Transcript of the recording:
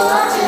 도와주